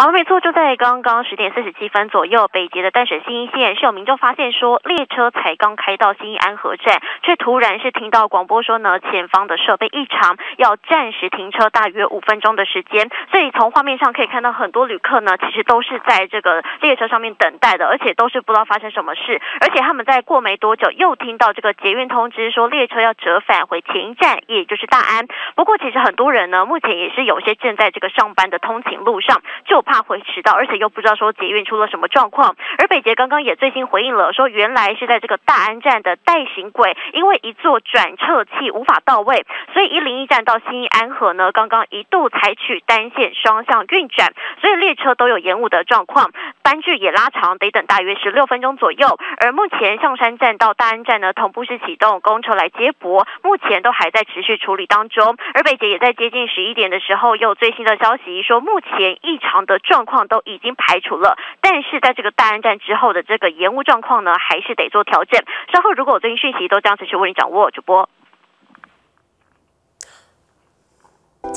好，没错，就在刚刚十点四十七分左右，北捷的淡水新一线是有民众发现说，列车才刚开到新安河站，却突然是听到广播说呢，前方的设备异常，要暂时停车大约五分钟的时间。所以从画面上可以看到，很多旅客呢，其实都是在这个列车上面等待的，而且都是不知道发生什么事。而且他们在过没多久，又听到这个捷运通知说，列车要折返回前一站，也就是大安。不过其实很多人呢，目前也是有些正在这个上班的通勤路上，就。怕会迟到，而且又不知道说捷运出了什么状况。而北捷刚刚也最新回应了，说原来是在这个大安站的待行轨，因为一座转车器无法到位，所以一零一站到新安河呢，刚刚一度采取单线双向运转，所以列车都有延误的状况，班距也拉长，得等大约十六分钟左右。而目前象山站到大安站呢，同步是启动公车来接驳，目前都还在持续处理当中。而北捷也在接近十一点的时候，又最新的消息说，目前异常的。状况都已经排除了，但是在这个大安站之后的这个延误状况呢，还是得做调整。稍后如果有最新讯息，都将持续为你掌握。主播，